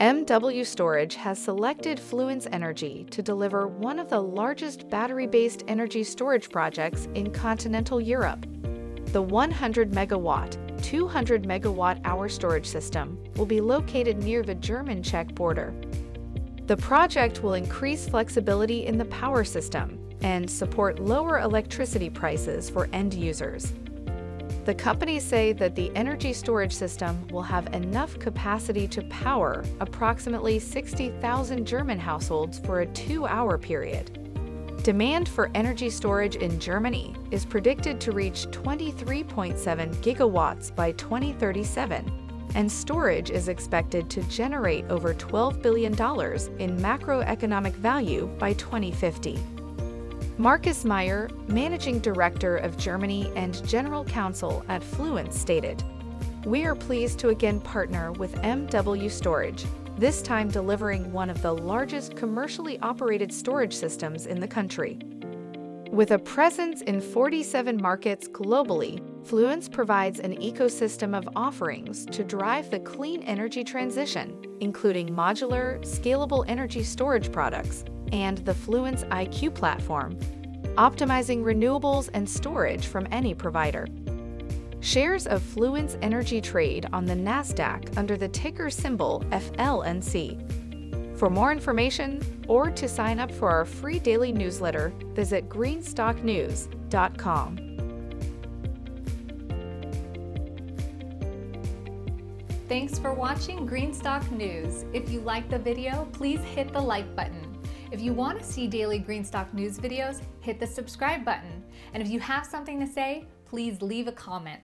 MW Storage has selected Fluence Energy to deliver one of the largest battery based energy storage projects in continental Europe. The 100 megawatt, 200 megawatt hour storage system will be located near the German Czech border. The project will increase flexibility in the power system and support lower electricity prices for end users. The companies say that the energy storage system will have enough capacity to power approximately 60,000 German households for a two hour period. Demand for energy storage in Germany is predicted to reach 23.7 gigawatts by 2037, and storage is expected to generate over $12 billion in macroeconomic value by 2050. Markus Meyer, Managing Director of Germany and General Counsel at Fluence, stated We are pleased to again partner with MW Storage, this time delivering one of the largest commercially operated storage systems in the country. With a presence in 47 markets globally, Fluence provides an ecosystem of offerings to drive the clean energy transition, including modular, scalable energy storage products and the Fluence IQ platform, optimizing renewables and storage from any provider. Shares of Fluence Energy trade on the NASDAQ under the ticker symbol FLNC. For more information or to sign up for our free daily newsletter, visit greenstocknews.com. Thanks for watching Greenstock News. If you like the video, please hit the like button. If you want to see daily Greenstock News videos, hit the subscribe button. And if you have something to say, please leave a comment.